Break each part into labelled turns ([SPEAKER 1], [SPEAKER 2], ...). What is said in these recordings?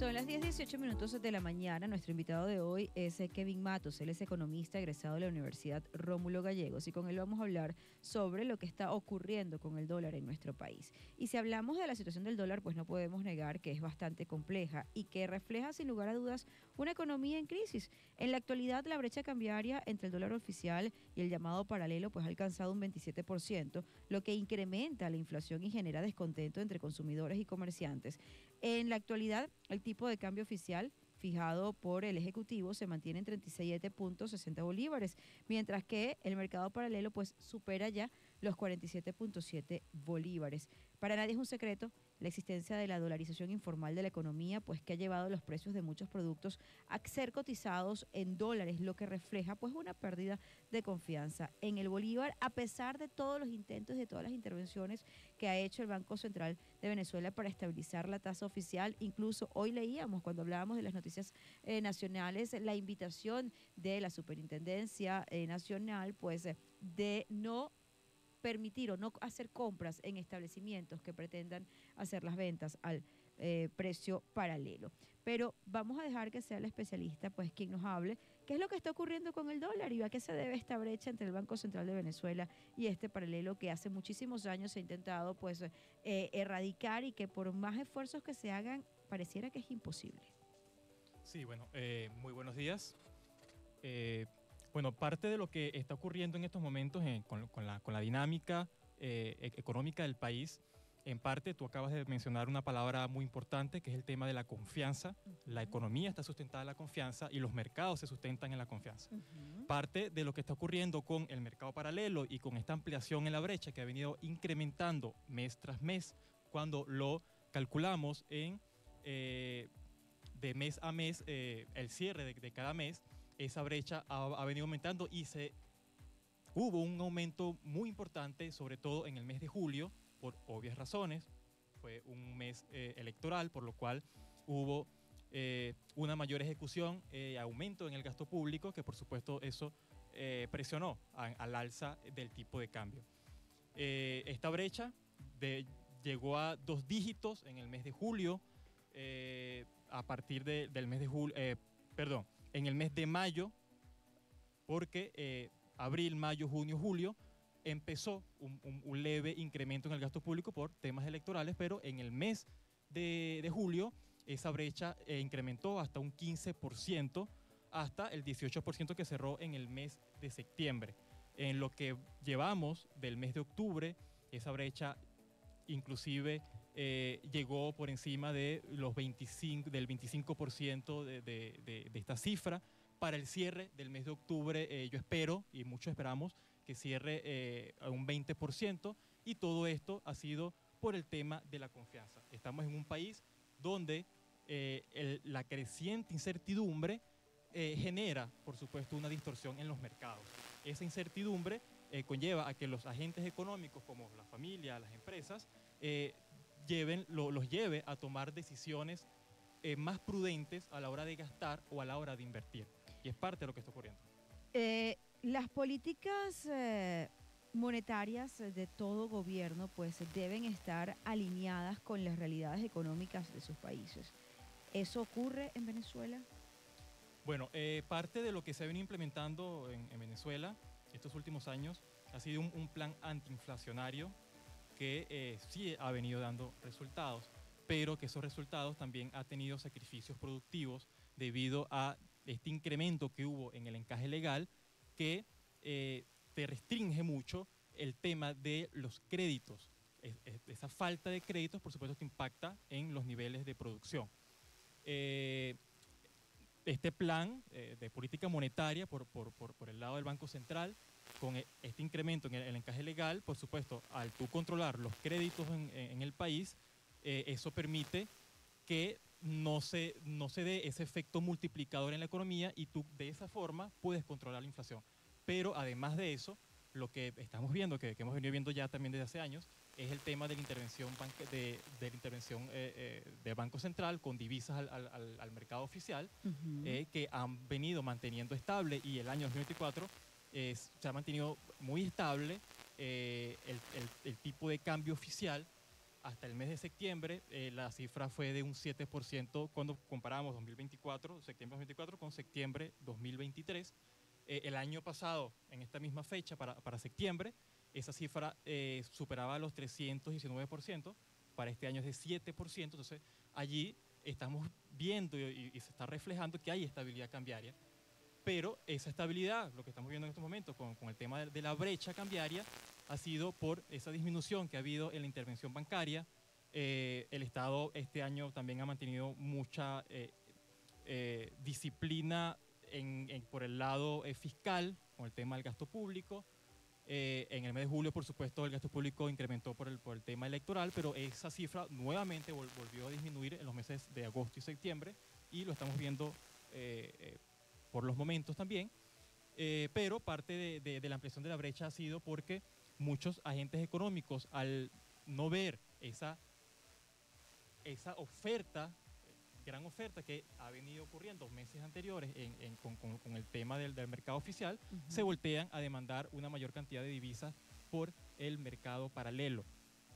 [SPEAKER 1] Son las 10.18 minutos de la mañana. Nuestro invitado de hoy es eh, Kevin Matos. Él es economista egresado de la Universidad Rómulo Gallegos y con él vamos a hablar sobre lo que está ocurriendo con el dólar en nuestro país. Y si hablamos de la situación del dólar, pues no podemos negar que es bastante compleja y que refleja sin lugar a dudas una economía en crisis. En la actualidad, la brecha cambiaria entre el dólar oficial y el llamado paralelo pues ha alcanzado un 27%, lo que incrementa la inflación y genera descontento entre consumidores y comerciantes. En la actualidad, el tipo de cambio oficial fijado por el Ejecutivo se mantiene en 37.60 bolívares, mientras que el mercado paralelo pues supera ya los 47.7 bolívares. Para nadie es un secreto la existencia de la dolarización informal de la economía, pues que ha llevado los precios de muchos productos a ser cotizados en dólares, lo que refleja pues una pérdida de confianza en el bolívar, a pesar de todos los intentos y de todas las intervenciones que ha hecho el Banco Central de Venezuela para estabilizar la tasa oficial. Incluso hoy leíamos, cuando hablábamos de las noticias eh, nacionales, la invitación de la Superintendencia eh, Nacional, pues de no permitir o no hacer compras en establecimientos que pretendan hacer las ventas al eh, precio paralelo. Pero vamos a dejar que sea el especialista, pues, quien nos hable qué es lo que está ocurriendo con el dólar y a qué se debe esta brecha entre el Banco Central de Venezuela y este paralelo que hace muchísimos años se ha intentado, pues, eh, erradicar y que por más esfuerzos que se hagan, pareciera que es imposible.
[SPEAKER 2] Sí, bueno, eh, muy buenos días. Bueno, parte de lo que está ocurriendo en estos momentos con, la, dinámica eh, e-, económica del país, en parte tú acabas de mencionar una palabra muy importante que es el tema de la confianza. La economía está sustentada en la confianza y los mercados se sustentan en la confianza. Parte de lo que está ocurriendo con el mercado paralelo y con esta ampliación en la brecha que ha venido incrementando mes tras mes, cuando lo calculamos en eh, de mes a mes, eh, el cierre de cada mes, esa brecha ha, venido aumentando y se hubo un aumento muy importante, sobre todo en el mes de julio, por obvias razones. Fue un mes eh, electoral, por lo cual hubo eh, una mayor ejecución, eh, aumento en el gasto público, que por supuesto eso presionó al alza del tipo de cambio. esta brecha llegó a dos dígitos en el mes de julio, a partir del mes de julio, perdón, en el mes de mayo, porque eh, abril, mayo, junio, julio empezó un, leve incremento en el gasto público por temas electorales, pero en el mes de, julio esa brecha eh, incrementó hasta un 15%, hasta el 18% que cerró en el mes de septiembre. En lo que llevamos del mes de octubre, esa brecha inclusive eh, llegó por encima de los 25, del 25% de, de, esta cifra. Para el cierre del mes de octubre, eh, yo espero, y muchos esperamos, que cierre eh, a un 20%, y todo esto ha sido por el tema de la confianza. Estamos en un país donde la creciente incertidumbre genera, por supuesto, una distorsión en los mercados. Esa incertidumbre conlleva a que los agentes económicos, como la familia, las empresas, lleven, los lleve a tomar decisiones eh, más prudentes a la hora de gastar o a la hora de invertir. Y es parte de lo que está ocurriendo.
[SPEAKER 1] Eh, las políticas eh, monetarias de todo gobierno pues deben estar alineadas con las realidades económicas de sus países. ¿Eso ocurre en Venezuela?
[SPEAKER 2] Bueno, parte de lo que se ha venido implementando en, Venezuela estos últimos años ha sido un, un plan antiinflacionario que eh, sí ha venido dando resultados, pero que esos resultados también ha tenido sacrificios productivos debido a este incremento que hubo en el encaje legal que eh, te restringe mucho el tema de los créditos. esa falta de créditos, por supuesto, te impacta en los niveles de producción. Eh, este plan de política monetaria por el lado del Banco Central con e, este incremento en el, encaje legal, por supuesto, al tú controlar los créditos en, el país, eh, eso permite que no se, no se dé ese efecto multiplicador en la economía y tú de esa forma puedes controlar la inflación. Pero además de eso, lo que estamos viendo, que, hemos venido viendo ya también desde hace años, es el tema de la intervención, de, de la intervención eh, eh, del Banco Central con divisas al, mercado oficial, que han venido manteniendo estable y el año 2024 se ha mantenido muy estable eh, el, tipo de cambio oficial hasta el mes de septiembre eh, la cifra fue de un 7% cuando comparamos 2024, septiembre 2024 con septiembre 2023. Eh, el año pasado, en esta misma fecha, para, para septiembre, esa cifra eh, superaba los 319%, para este año es de 7%, entonces allí estamos viendo y, y se está reflejando que hay estabilidad cambiaria pero esa estabilidad, lo que estamos viendo en estos momentos con, el tema de, la brecha cambiaria, ha sido por esa disminución que ha habido en la intervención bancaria. Eh, el Estado este año también ha mantenido mucha eh, eh, disciplina en, por el lado eh, fiscal, con el tema del gasto público. En el mes de julio, por supuesto, el gasto público incrementó por el, tema electoral, pero esa cifra nuevamente vol volvió a disminuir en los meses de agosto y septiembre y lo estamos viendo por los momentos también, eh, pero parte de, de, de, la ampliación de la brecha ha sido porque muchos agentes económicos, al no ver esa, esa oferta, gran oferta que ha venido ocurriendo meses anteriores en, en, con, con, con, el tema del, del mercado oficial, uh -huh. se voltean a demandar una mayor cantidad de divisas por el mercado paralelo.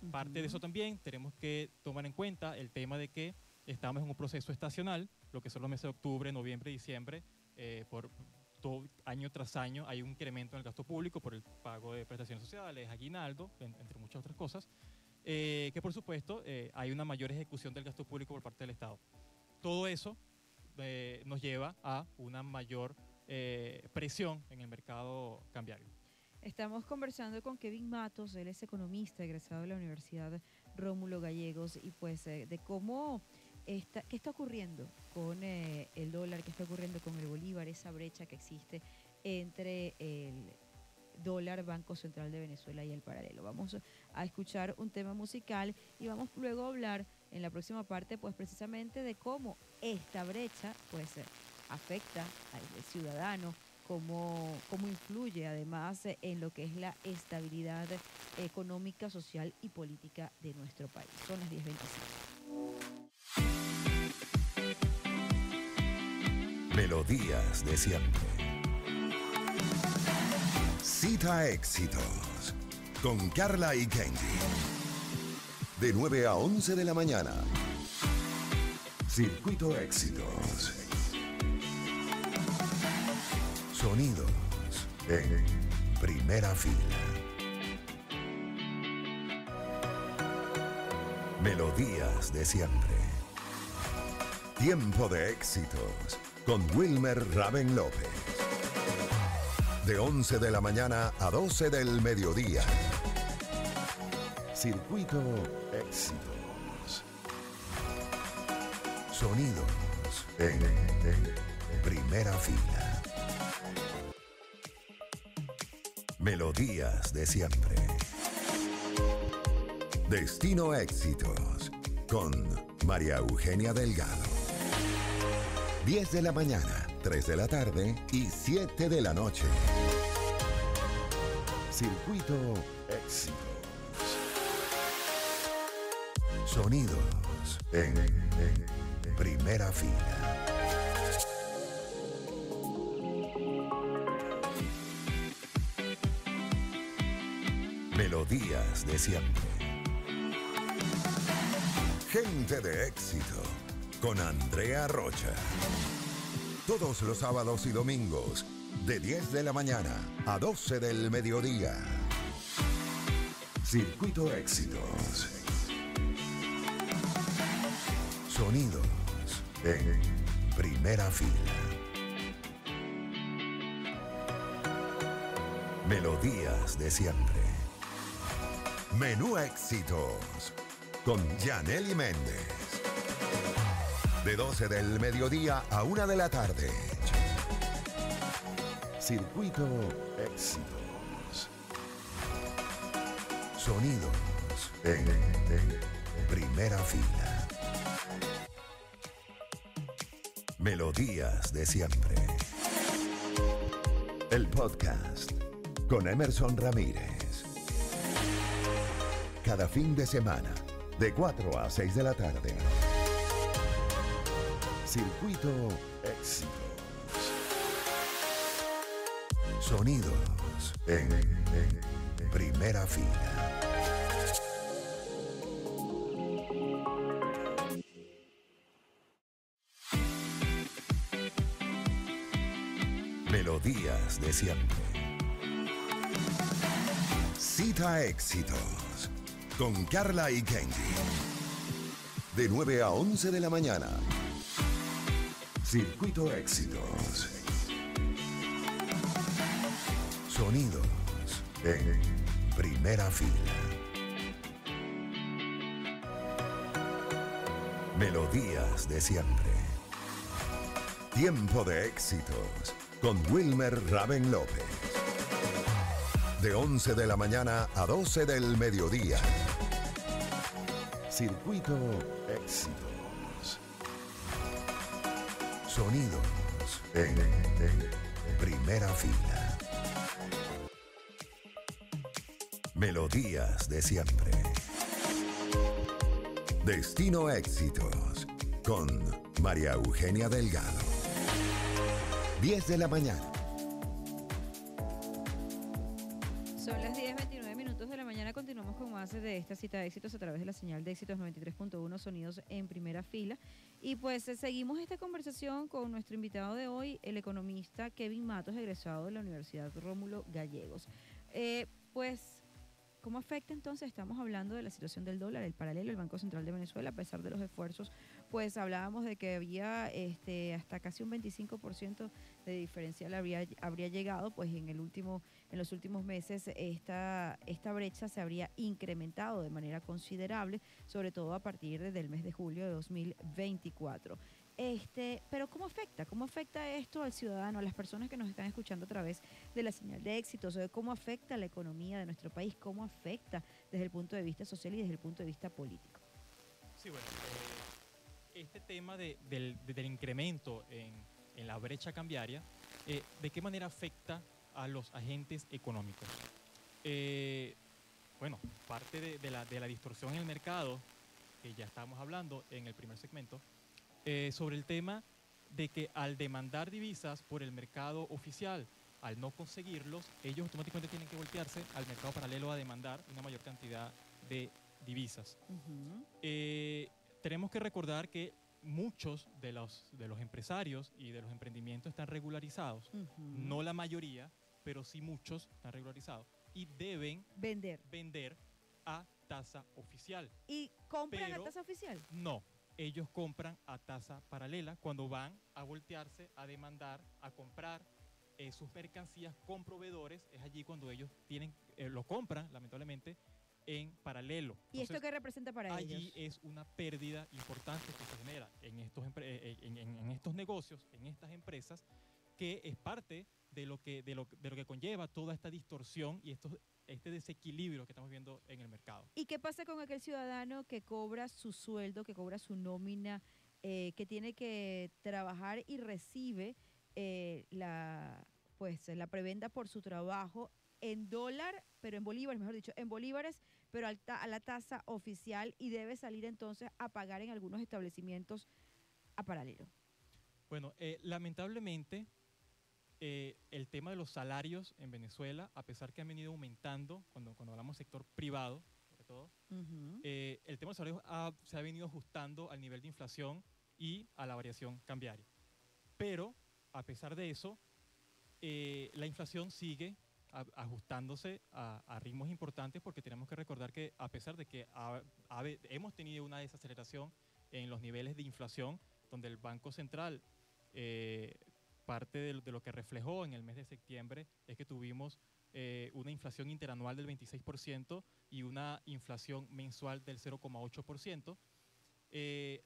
[SPEAKER 2] Uh -huh. Parte de eso también tenemos que tomar en cuenta el tema de que estamos en un proceso estacional, lo que son los meses de octubre, noviembre, diciembre, eh, por todo, año tras año hay un incremento en el gasto público por el pago de prestaciones sociales, aguinaldo, en, entre muchas otras cosas, eh, que por supuesto eh, hay una mayor ejecución del gasto público por parte del Estado. Todo eso eh, nos lleva a una mayor eh, presión en el mercado cambiario.
[SPEAKER 1] Estamos conversando con Kevin Matos, él es economista egresado de la Universidad Rómulo Gallegos y pues eh, de cómo qué está ocurriendo con eh, el dólar, qué está ocurriendo con el bolívar, esa brecha que existe entre el dólar Banco Central de Venezuela y el paralelo. Vamos a escuchar un tema musical y vamos luego a hablar en la próxima parte pues precisamente de cómo esta brecha pues eh, afecta al ciudadano, cómo, cómo influye además en lo que es la estabilidad económica, social y política de nuestro país. Son las 10.25.
[SPEAKER 3] Melodías de siempre. Cita éxitos con Carla y Kenji. De 9 a 11 de la mañana. Circuito éxitos. Sonidos en primera fila. Melodías de siempre. Tiempo de éxitos con Wilmer Raven López. De 11 de la mañana a 12 del mediodía. Circuito Éxitos. Sonidos en, en, primera fila. Melodías de siempre. Destino Éxitos con María Eugenia Delgado. 10 de la mañana, 3 de la tarde y 7 de la noche. Circuito Éxitos. Sonidos en, en primera fila. Melodías de siempre. Gente de éxito con Andrea Rocha. Todos los sábados y domingos, de 10 de la mañana a 12 del mediodía. Circuito Éxitos. Sonidos en primera fila. Melodías de siempre. Menú Éxitos con Janely Méndez. De 12 del mediodía a 1 de la tarde. Circuito Éxitos. Sonidos en, en primera fila. Melodías de siempre. El podcast con Emerson Ramírez. Cada fin de semana, de 4 a 6 de la tarde. Circuito Éxitos. Sonidos en, primera fila. Melodías de siempre. Cita Éxitos con Carla y Kenji. De 9 a 11 de la mañana. Circuito Éxitos. Sonidos en primera fila. Melodías de siempre. Tiempo de éxitos con Wilmer Raven López. De 11 de la mañana a 12 del mediodía. Circuito Éxitos. Sonidos en, primera fila. Melodías de siempre. Destino Éxitos con María Eugenia Delgado. 10 de la mañana.
[SPEAKER 1] Son las 10.29 minutos de la mañana. Continuamos con más de esta cita de éxitos a través de la señal de éxitos 93.1 Sonidos en primera fila. Y pues seguimos esta conversación con nuestro invitado de hoy, el economista Kevin Matos, egresado de la Universidad Rómulo Gallegos. Eh, pues ¿Cómo afecta entonces? Estamos hablando de la situación del dólar, el paralelo, el Banco Central de Venezuela, a pesar de los esfuerzos, pues hablábamos de que había este, hasta casi un 25% de diferencial habría, habría llegado, pues en el último, en los últimos meses esta, esta brecha se habría incrementado de manera considerable, sobre todo a partir del mes de julio de 2024. Este, pero ¿cómo afecta? ¿Cómo afecta esto al ciudadano, a las personas que nos están escuchando a través de la señal de éxitos? ¿Cómo afecta la economía de nuestro país? ¿Cómo afecta desde el punto de vista social y desde el punto de vista político?
[SPEAKER 2] Sí, bueno, eh, este tema de, del, del, incremento en, en, la brecha cambiaria, eh, ¿de qué manera afecta a los agentes económicos? Eh, bueno, parte de, de, la, de la distorsión en el mercado, que ya estábamos hablando en el primer segmento, eh, sobre el tema de que al demandar divisas por el mercado oficial, al no conseguirlos, ellos automáticamente tienen que voltearse al mercado paralelo a demandar una mayor cantidad de divisas. Uh -huh. Tenemos que recordar que muchos de los, de los empresarios y de los emprendimientos están regularizados, uh -huh. no la mayoría, pero sí muchos están regularizados y deben
[SPEAKER 1] vender,
[SPEAKER 2] vender a tasa oficial.
[SPEAKER 1] ¿Y compran pero, a tasa oficial?
[SPEAKER 2] No, ellos compran a tasa paralela cuando van a voltearse, a demandar, a comprar eh, sus mercancías con proveedores. Es allí cuando ellos tienen, eh, lo compran, lamentablemente, en paralelo.
[SPEAKER 1] ¿Y esto qué representa para
[SPEAKER 2] allí
[SPEAKER 1] ellos?
[SPEAKER 2] Allí es una pérdida importante que se genera en estos, eh, en, en, en estos negocios, en estas empresas, que es parte de lo que, de lo, de lo que conlleva toda esta distorsión y estos este desequilibrio que estamos viendo en el mercado.
[SPEAKER 1] ¿Y qué pasa con aquel ciudadano que cobra su sueldo, que cobra su nómina, eh, que tiene que trabajar y recibe eh, la, pues, la preventa por su trabajo en dólar, pero en bolívares, mejor dicho, en bolívares, pero a la tasa oficial y debe salir entonces a pagar en algunos establecimientos a paralelo?
[SPEAKER 2] Bueno, eh, lamentablemente eh, el tema de los salarios en Venezuela, a pesar que han venido aumentando, cuando, cuando hablamos sector privado, sobre todo, uh -huh. eh, el tema de los salarios ha, se ha venido ajustando al nivel de inflación y a la variación cambiaria. Pero, a pesar de eso, eh, la inflación sigue ajustándose a, a, ritmos importantes porque tenemos que recordar que a pesar de que ha, hemos tenido una desaceleración en los niveles de inflación, donde el Banco Central eh, parte de, de, lo que reflejó en el mes de septiembre es que tuvimos eh, una inflación interanual del 26% y una inflación mensual del 0,8%. Eh,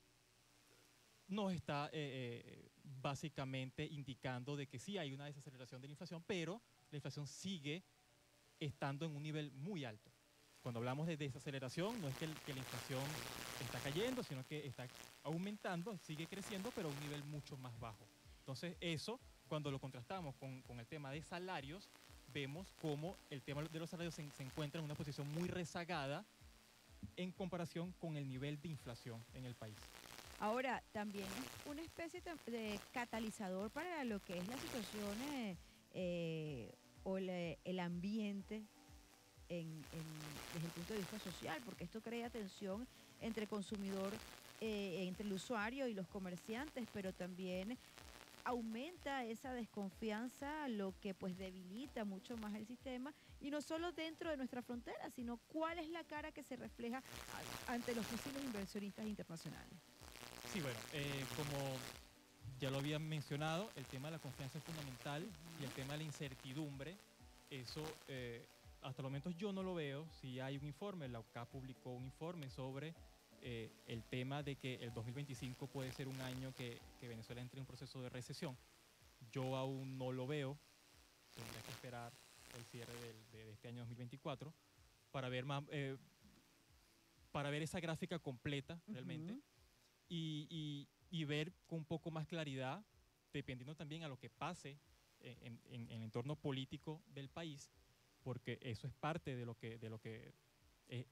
[SPEAKER 2] nos está eh, básicamente indicando de que sí hay una desaceleración de la inflación, pero la inflación sigue estando en un nivel muy alto. Cuando hablamos de desaceleración, no es que, el, que la inflación está cayendo, sino que está aumentando, sigue creciendo, pero a un nivel mucho más bajo. Entonces, eso, cuando lo contrastamos con, con, el tema de salarios, vemos cómo el tema de los salarios se, se, encuentra en una posición muy rezagada en comparación con el nivel de inflación en el país.
[SPEAKER 1] Ahora, también es una especie de catalizador para lo que es la situación eh, eh, o el ambiente en, en, desde el punto de vista social, porque esto crea tensión entre consumidor, eh, entre el usuario y los comerciantes, pero también aumenta esa desconfianza, lo que pues debilita mucho más el sistema y no solo dentro de nuestra frontera, sino cuál es la cara que se refleja ante los posibles inversionistas internacionales.
[SPEAKER 2] Sí, bueno, eh, como ya lo habían mencionado, el tema de la confianza es fundamental y el tema de la incertidumbre, eso eh, hasta el momento yo no lo veo. Si hay un informe, la UCA publicó un informe sobre eh, el tema de que el 2025 puede ser un año que, Venezuela entre en un proceso de recesión. Yo aún no lo veo. Tendría que esperar el cierre de, este año 2024 para ver más, eh, para ver esa gráfica completa realmente y, ver con un poco más claridad, dependiendo también a lo que pase en, en el entorno político del país, porque eso es parte de lo que, de lo que eh,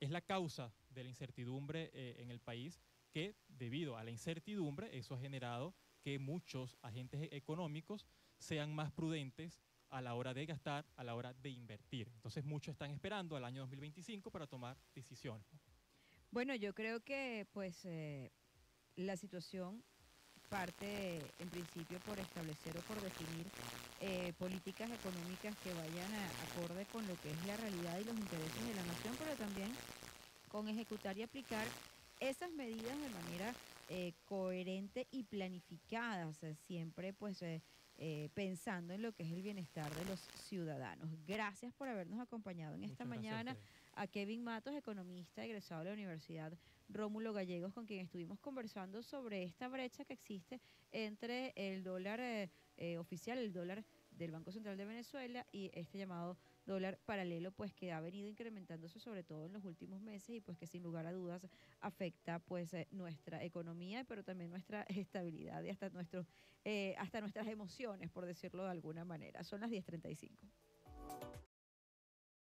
[SPEAKER 2] es la causa de la incertidumbre eh, en el país, que debido a la incertidumbre eso ha generado que muchos agentes económicos sean más prudentes a la hora de gastar, a la hora de invertir. Entonces muchos están esperando al año 2025 para tomar decisiones.
[SPEAKER 1] Bueno, yo creo que pues eh, la situación parte en principio por establecer o por definir eh, políticas económicas que vayan a, acorde con lo que es la realidad y los intereses de la nación, pero también con ejecutar y aplicar esas medidas de manera eh, coherente y planificadas, siempre pues eh, pensando en lo que es el bienestar de los ciudadanos. Gracias por habernos acompañado en esta mañana a Kevin Matos, economista egresado de la Universidad Rómulo Gallegos, con quien estuvimos conversando sobre esta brecha que existe entre el dólar eh, eh, oficial, el dólar del Banco Central de Venezuela y este llamado dólar paralelo, pues que ha venido incrementándose sobre todo en los últimos meses y pues que sin lugar a dudas afecta pues eh, nuestra economía, pero también nuestra estabilidad y hasta, nuestro, hasta nuestras emociones, por decirlo de alguna manera. Son las 10.35.